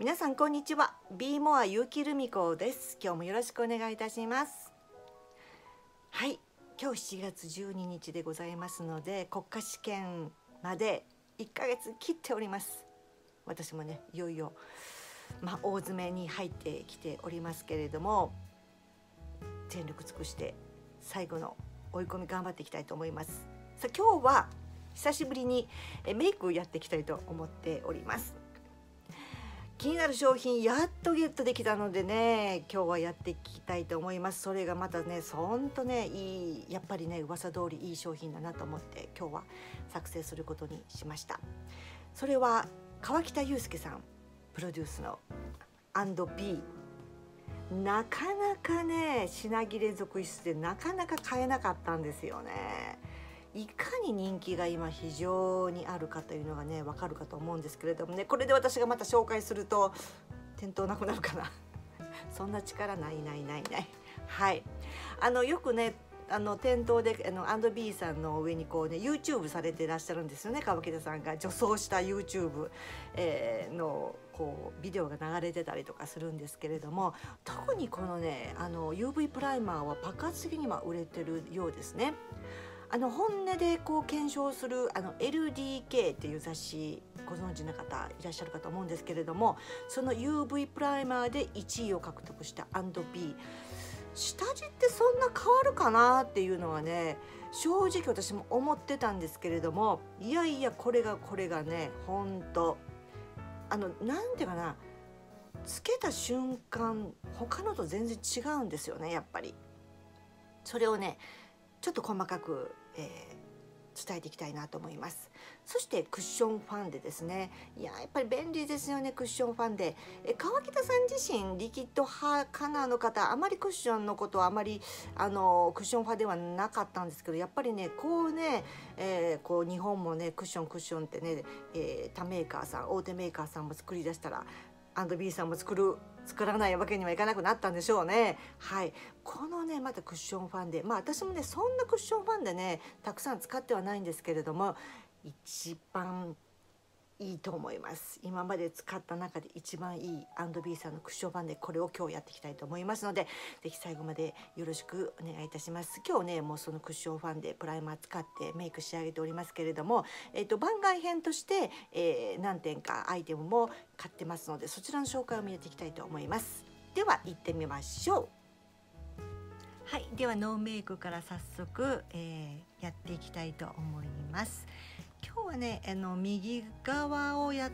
皆さんこんにちは。b モアゆうきるみこです。今日もよろしくお願いいたします。はい。今日7月12日でございますので国家試験まで1ヶ月切っております。私もねいよいよまあ、大詰めに入ってきておりますけれども全力尽くして最後の追い込み頑張っていきたいと思います。さあ今日は久しぶりにメイクをやっていきたいと思っております。気になる商品やっとゲットできたのでね今日はやっていきたいと思います。それがまたねほんとねいいやっぱりね噂通りいい商品だなと思って今日は作成することにしました。それは川北祐介さんプロデュースの &B なかなかね品切れ続出でなかなか買えなかったんですよね。いかに人気が今非常にあるかというのがねわかるかと思うんですけれどもね。これで私がまた紹介すると店頭なくなるかな。そんな力ないないないない。はい。あのよくねあの店頭であのアンドビーさんの上にこうね YouTube されてらっしゃるんですよね。川北さんが。女装した YouTube、えー、のこうビデオが流れてたりとかするんですけれども。特にこのねあの UV プライマーは爆発的に今売れてるようですね。あの本音でこう検証するあの LDK っていう雑誌ご存知の方いらっしゃるかと思うんですけれどもその UV プライマーで1位を獲得した &B 下地ってそんな変わるかなっていうのはね正直私も思ってたんですけれどもいやいやこれがこれがねほんとあのなんていうかなつけた瞬間他のと全然違うんですよねやっぱり。それをねちょっと細かく、えー、伝えていきたいなと思います。そしてクッションファンデですね。いややっぱり便利ですよねクッションファンデ。え川北さん自身リキッド派かなの方あまりクッションのことはあまりあのクッション派ではなかったんですけどやっぱりねこうね、えー、こう日本もねクッションクッションってね、えー、他メーカーさん大手メーカーさんも作り出したらアンドビーさんも作る作らないわけにはいかなくなったんでしょうね。はい。このねまたクッションファンデまあ私もねそんなクッションファンデねたくさん使ってはないんですけれども一番いいと思います。今まで使った中で一番いい &B さんのクッションファンデこれを今日やっていきたいと思いますので是非最後までよろしくお願いいたします。今日ねもうそのクッションファンデプライマー使ってメイク仕上げておりますけれども、えーと、番外編として、えー、何点かアイテムも買ってますのでそちらの紹介を見ていきたいと思います。では行ってみましょう。はい。ではノーメイクから早速、えー、やっていきたいと思います。今日はねあの右側をや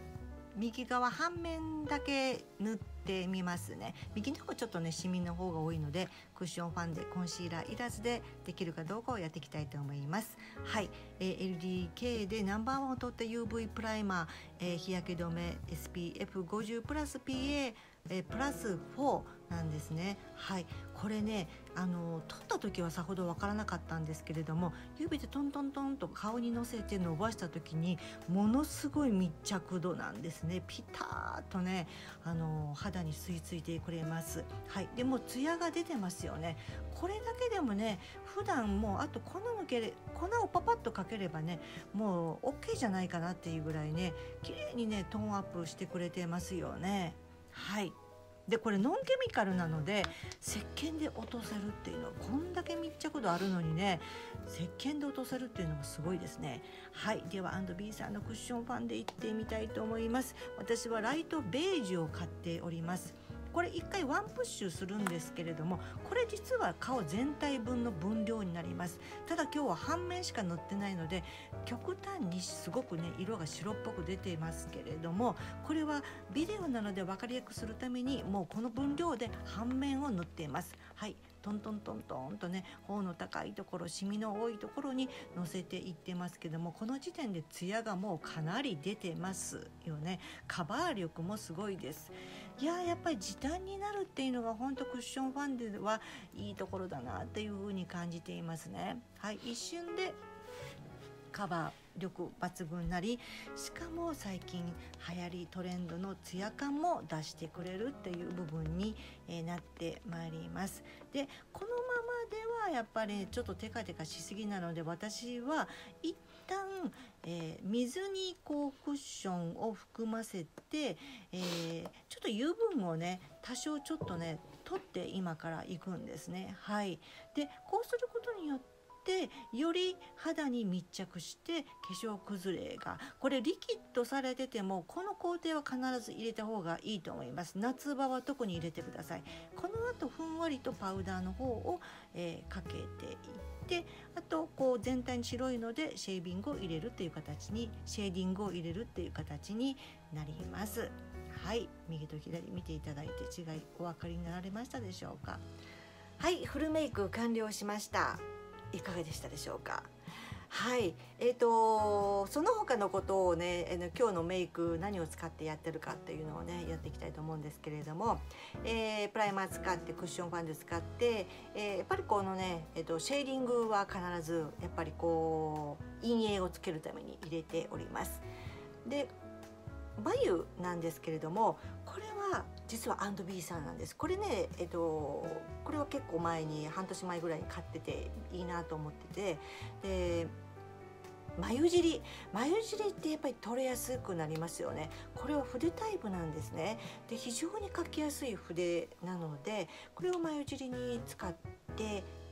右側半面だけ塗ってみますね。右の方ちょっとねシミの方が多いのでクッションファンデコンシーラーいらずでできるかどうかをやっていきたいと思います。はい、えー、LDK でナンバーワンを取った UV プライマー、えー、日焼け止め SPF50 プラス PA えプラス4なんですね。はい。これねあの取った時はさほどわからなかったんですけれども指でトントントンと顔にのせて伸ばした時にものすごい密着度なんですね。ピタッとねあの肌に吸い付いてくれます。はい。でもツヤが出てますよね。これだけでもね普段もうあと粉抜け粉をパパッとかければねもう OK じゃないかなっていうぐらいね綺麗にねトーンアップしてくれてますよね。はい。でこれノンケミカルなので石鹸で落とせるっていうのはこんだけ密着度あるのにね石鹸で落とせるっていうのがすごいですね。はい。では &B さんのクッションファンでいってみたいと思います。私はライトベージュを買っておりますこれ1回ワンプッシュするんですけれどもこれ実は顔全体分の分量になります。ただ今日は半面しか塗ってないので極端にすごくね色が白っぽく出ていますけれどもこれはビデオなので分かりやすくするためにもうこの分量で半面を塗っています。はい。トントントントンとね頬の高いところシミの多いところにのせていってますけどもこの時点でツヤがもうかなり出てますよね。カバー力もすごいです。いややっぱり時短になるっていうのが本当クッションファンデはいいところだなっていうふうに感じていますね。はい一瞬でカバー。力抜群なりしかも最近流行りトレンドのツヤ感も出してくれるっていう部分に、えなってまいります。でこのままではやっぱりちょっとテカテカしすぎなので私は一旦、えー、水にこうクッションを含ませて、えー、ちょっと油分をね多少ちょっとね取って今から行くんですね。はい、でこうすることによっててより肌に密着して化粧崩れがこれリキッドされててもこの工程は必ず入れた方がいいと思います。夏場は特に入れてください。この後ふんわりとパウダーの方を、えー、かけていってあとこう全体に白いのでシェービングを入れるっていう形にシェーディングを入れるっていう形になります。はい。右と左見ていただいて違いお分かりになられましたでしょうか？はい。フルメイク完了しました。いかがでしたでしょうか？はいえーと、その他のことをね今日のメイク何を使ってやってるかっていうのをねやっていきたいと思うんですけれども、えー、プライマー使ってクッションファンデ使って、えー、やっぱりこのね、えーと、シェーディングは必ずやっぱりこう陰影をつけるために入れております。で眉なんですけれどもこれは実は &B さんなんです。これねえっとこれは結構前に半年前ぐらいに買ってていいなと思ってて。で眉尻。眉尻ってやっぱり取れやすくなりますよね。これは筆タイプなんですね。で非常に描きやすい筆なのでこれを眉尻に使って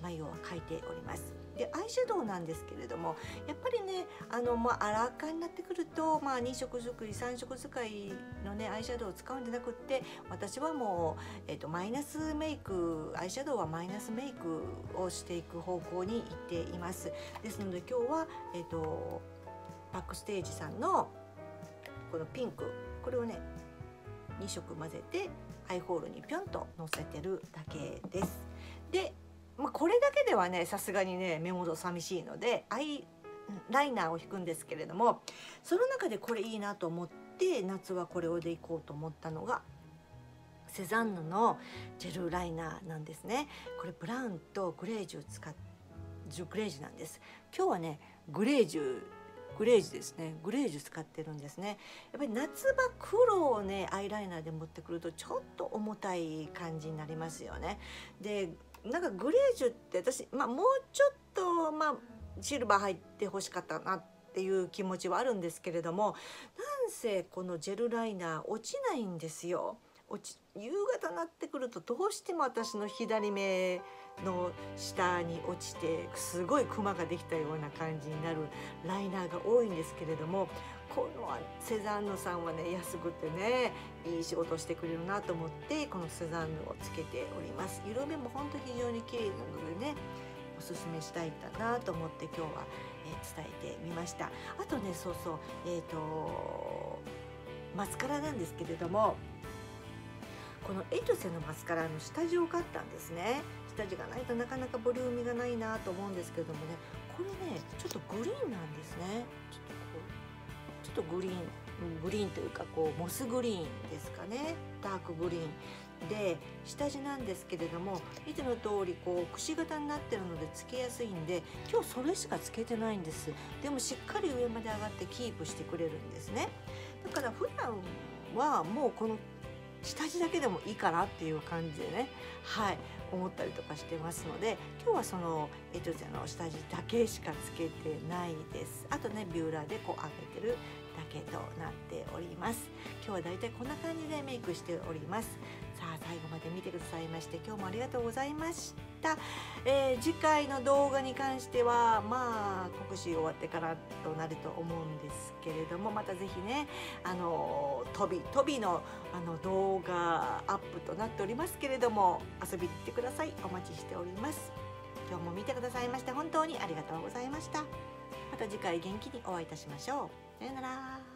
眉を描いておりますでアイシャドウなんですけれどもやっぱりねあの、まあ、荒赤になってくると、まあ、2色作り3色使いのねアイシャドウを使うんじゃなくって私はもう、えーと、マイナスメイクアイシャドウはマイナスメイクをしていく方向に行っていますですので今日は、えーと、バックステージさんのこのピンクこれをね2色混ぜてアイホールにぴょんとのせてるだけです。でまあ、これだけではねさすがにね目元寂しいのでアイライナーを引くんですけれどもその中でこれいいなと思って夏はこれをでいこうと思ったのがセザンヌのジェルライナーなんですね。これブラウンとグレージュ使っグレージュなんです。今日はねグレージュグレージュですね。グレージュ使ってるんですね。やっぱり夏場黒をねアイライナーで持ってくるとちょっと重たい感じになりますよね。でなんかグレージュって私、まあ、もうちょっと、まあ、シルバー入ってほしかったなっていう気持ちはあるんですけれどもなんせこのジェルライナー落ちないんですよ。落ち夕方になってくるとどうしても私の左目の下に落ちてすごいクマができたような感じになるライナーが多いんですけれどもこのセザンヌさんはね安くてねいい仕事してくれるなと思ってこのセザンヌをつけております。色目も本当非常に綺麗なのでねおすすめしたいんだなと思って今日は、えー、伝えてみました。あとねそうそうえっ、ー、とマスカラなんですけれどもこのエトセのマスカラの下地を買ったんですね。下地がないとなかなかボリューミーがないなと思うんですけれどもねこれねちょっとグリーンなんですね。ちょっととグリーングリーンというかこうモスグリーンですかね。ダークグリーン。で下地なんですけれども見ての通りこうくし形になってるのでつけやすいんで今日それしかつけてないんです。でもしっかり上まで上がってキープしてくれるんですね。だから普段はもうこの下地だけでもいいかなっていう感じでねはい思ったりとかしてますので今日はそのエトゼの下地だけしかつけてないです。あとねビューラーでこう上げてるだけとなっております。今日はだいたいこんな感じでメイクしております。あ最後まで見てくださいまして今日もありがとうございました、えー、次回の動画に関してはまあ告知終わってからとなると思うんですけれどもまた是非ねあの飛び飛びのあの動画アップとなっておりますけれども遊びに来てください。お待ちしております。今日も見てくださいまして本当にありがとうございました。また次回元気にお会いいたしましょう。さよなら。